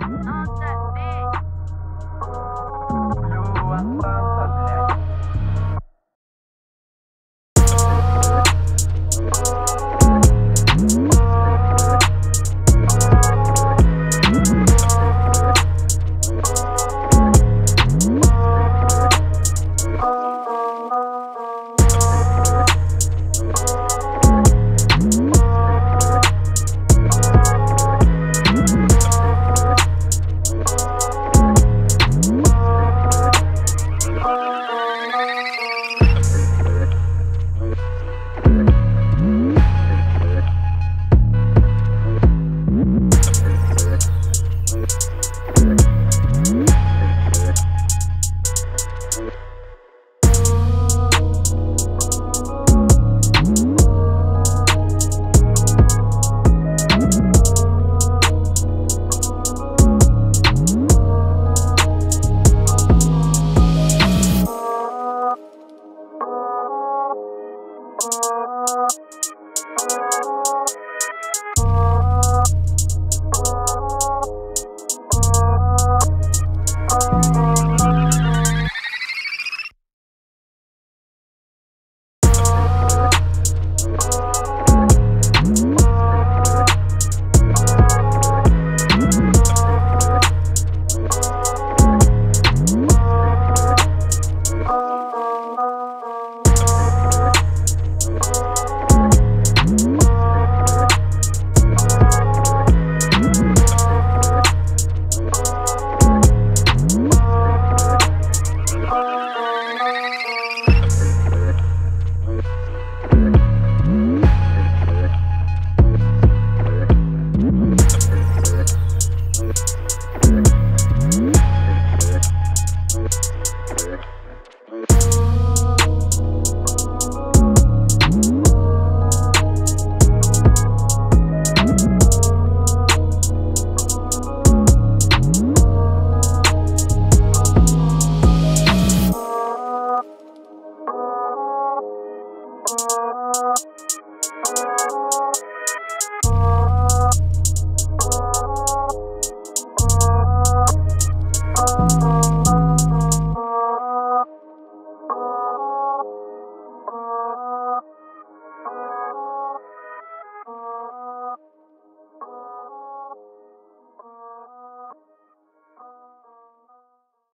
Not that big.